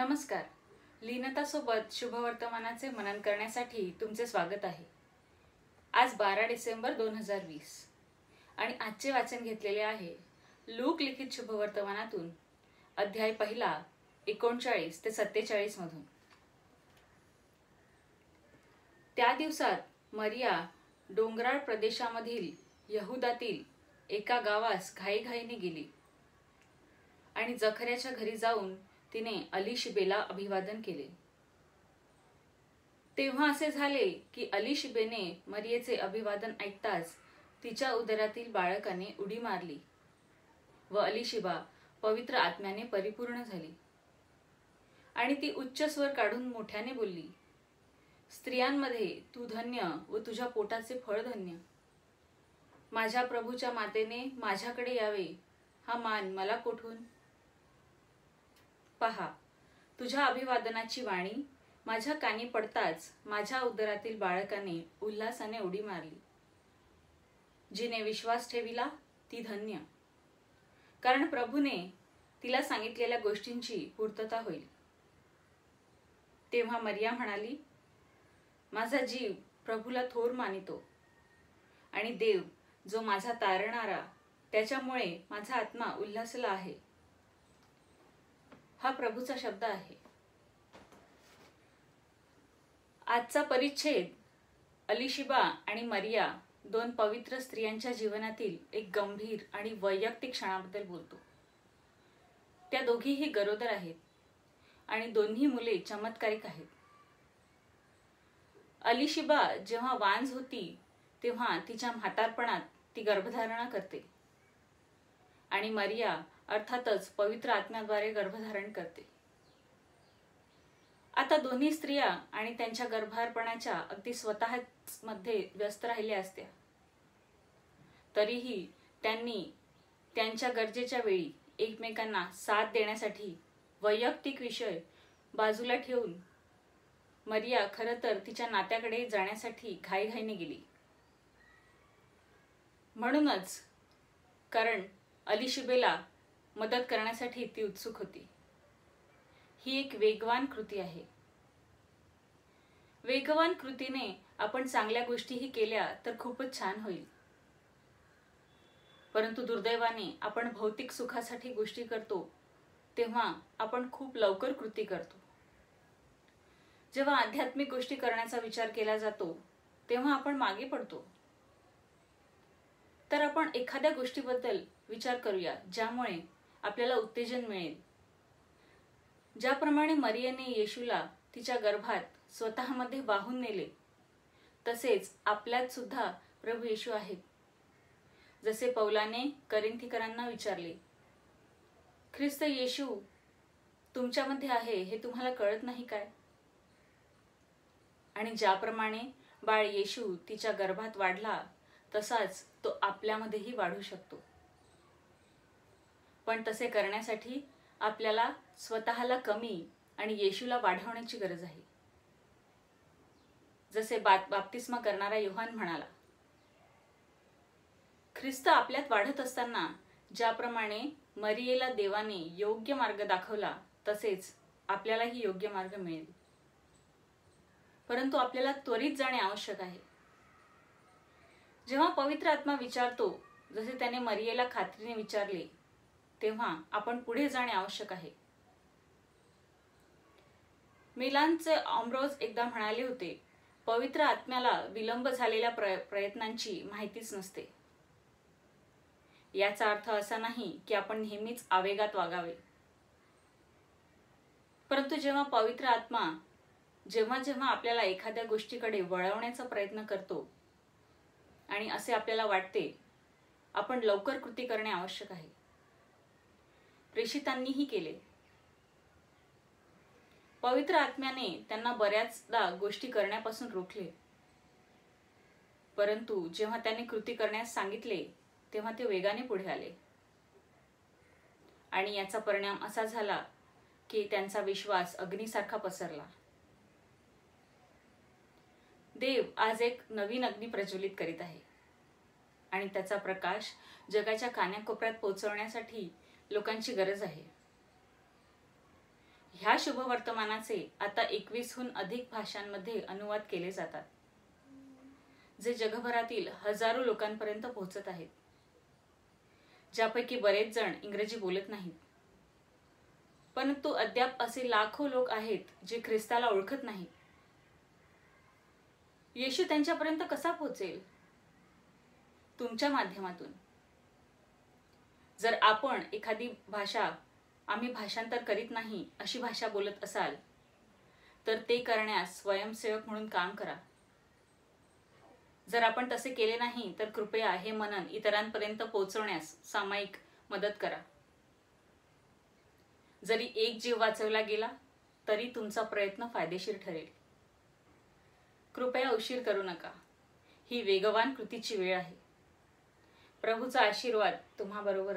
नमस्कार. लीनतासोबत शुभवर्तमानाचे मनन करण्यासाठी तुमचे स्वागत आहे. आज बारा डिसेंबर दोन हजार वीस आणि आजचे वाचन घेतलेले आहे लूक लिखित शुभवर्तमानातून अध्याय पहिला एकोणचाळीस ते सत्तेचाळीस मधून. त्या दिवसात मरिया डोंगराळ प्रदेशामधील यहुदातील एका गावास घाईघाईने गेली आणि जखऱ्याच्या घरी जाऊन तिने अलिशिबेला अभिवादन केले. तेव्हा असे झाले की अलिशिबेने मरियेचे अभिवादन ऐकताच तिच्या उदरातील बाळकाने उडी मारली व अलिशिबा पवित्र आत्म्याने परिपूर्ण झाली. आणि ती उच्च स्वर काढून मोठ्याने बोलली स्त्रियांमध्ये तू धन्य व तुझ्या पोटाचे फळ धन्य. माझ्या प्रभूच्या मातेने माझ्याकडे यावे हा मान मला कोठून? पहा तुझ्या अभिवादनाची वाणी माझ्या कानी पडताच माझ्या उदरातील बाळकाने उल्हासाने उडी मारली. जिने विश्वास ठेविला ती धन्य. कारण प्रभूने तिला सांगितलेल्या गोष्टींची पूर्तता होईल. तेव्हा मर्या म्हणाली माझा जीव प्रभूला थोर मानितो. आणि देव जो माझा तारणारा त्याच्यामुळे माझा आत्मा उल्हासला आहे. हा प्रभूचा शब्द आहे. आजचा परिच्छेद अलिशिबा आणि मरिया दोन पवित्र स्त्रियांच्या जीवनातील एक गंभीर आणि वैयक्तिक क्षणाबद्दल बोलतो. त्या दोघीही गरोदर आहेत आणि दोन्ही मुले चमत्कारिक आहेत. अलिशिबा जेव्हा वांज होती तेव्हा तिच्या म्हातारपणात ती गर्भधारणा करते आणि मरिया अर्थातच पवित्र आत्म्याद्वारे गर्भधारण करते. आता दोन्ही स्त्रिया आणि त्यांच्या गर्भारपणाच्या अगदी स्वतःच मध्ये व्यस्त राहिल्या असत्या. तरीही त्यांनी त्यांच्या गरजेच्या वेळी एकमेकांना साथ देण्यासाठी वैयक्तिक विषय बाजूला ठेवून मरिया खरं तर तिच्या नात्याकडे जाण्यासाठी घाईघाईने गेली. म्हणूनच कारण अलिशिबेला मदत करण्यासाठी ती उत्सुक होती. ही एक वेगवान कृती आहे. वेगवान कृतीने आपण चांगल्या गोष्टीही केल्या तर खूपच छान होईल. परंतु दुर्दैवाने आपण भौतिक सुखासाठी गोष्टी करतो तेव्हा आपण खूप लवकर कृती करतो. जेव्हा आध्यात्मिक गोष्टी करण्याचा विचार केला जातो तेव्हा आपण मागे पडतो. तर आपण एखाद्या गोष्टीबद्दल विचार करूया ज्यामुळे आपल्याला उत्तेजन मिळेल. ज्याप्रमाणे मरियेने येशूला तिच्या गर्भात स्वतःमध्ये वाहून नेले तसेच आपल्यात सुद्धा प्रभू येशू आहेत. जसे पौलाने करिंथिकरांना विचारले ख्रिस्त येशू तुमच्यामध्ये आहे हे तुम्हाला कळत नाही काय? आणि ज्याप्रमाणे बाळ येशू तिच्या गर्भात वाढला तसाच तो आपल्यामध्येही वाढू शकतो. पण तसे करण्यासाठी आपल्याला स्वतःला कमी आणि येशूला वाढवण्याची गरज आहे. जसे बाप्तिस्मा करणारा योहान म्हणाला ख्रिस्त आपल्यात वाढत असताना ज्याप्रमाणे मरियेला देवाने योग्य मार्ग दाखवला तसेच आपल्यालाही योग्य मार्ग मिळेल. परंतु आपल्याला त्वरित जाणे आवश्यक आहे. जेव्हा पवित्र आत्मा विचारतो जसे त्याने मरियेला खात्रीने विचारले तेव्हा आपण पुढे जाणे आवश्यक आहे. मिलानचे ऑम्ब्रोज एकदा म्हणाले होते पवित्र आत्म्याला विलंब झालेल्या प्रयत्नांची माहितीच नसते. याचा अर्थ असा नाही की आपण नेहमीच आवेगात वागावे. परंतु जेव्हा पवित्र आत्मा जेव्हा जेव्हा आपल्याला एखाद्या गोष्टीकडे वळवण्याचा प्रयत्न करतो आणि असे आपल्याला वाटते आपण लवकर कृती करणे आवश्यक आहे. प्रेषितांनीही केले. पवित्र आत्म्याने त्यांना बऱ्याचदा गोष्टी करण्यापासून रोखले. परंतु जेव्हा त्यांनी कृती करण्यास सांगितले तेव्हा ते वेगाने पुढे आले. आणि याचा परिणाम असा झाला की त्यांचा विश्वास अग्नीसारखा पसरला. देव आज एक नवीन अग्नी प्रज्वलित करीत आहे. आणि त्याचा प्रकाश जगाच्या कान्याकोपऱ्यात पोहोचवण्यासाठी लोकांची गरज आहे. ह्या शुभवर्तमानाचे आता एकवीसहून अधिक भाषांमध्ये अनुवाद केले जातात जे जगभरातील हजारो लोकांपर्यंत पोहोचत आहेत ज्यापैकी बरेच जण इंग्रजी बोलत नाहीत. परंतु अद्याप असे लाखो लोक आहेत जे ख्रिस्ताला ओळखत नाहीत. येशू त्यांच्यापर्यंत कसा पोहोचेल? तुमच्या माध्यमातून. जर आपण एखादी भाषा आम्ही भाषांतर करीत नाही अशी भाषा बोलत असाल तर ते करण्यास स्वयंसेवक म्हणून काम करा. जर आपण तसे केले नाही तर कृपया हे मनन इतरांपर्यंत पोहोचवण्यास सामायिक मदत करा. जरी एक जीव वाचवला गेला तरी तुमचा प्रयत्न फायदेशीर ठरेल. कृपया उशीर करू नका. ही वेगवान कृतीची वेळ आहे. प्रभूचा आशीर्वाद तुम्हा बरोबर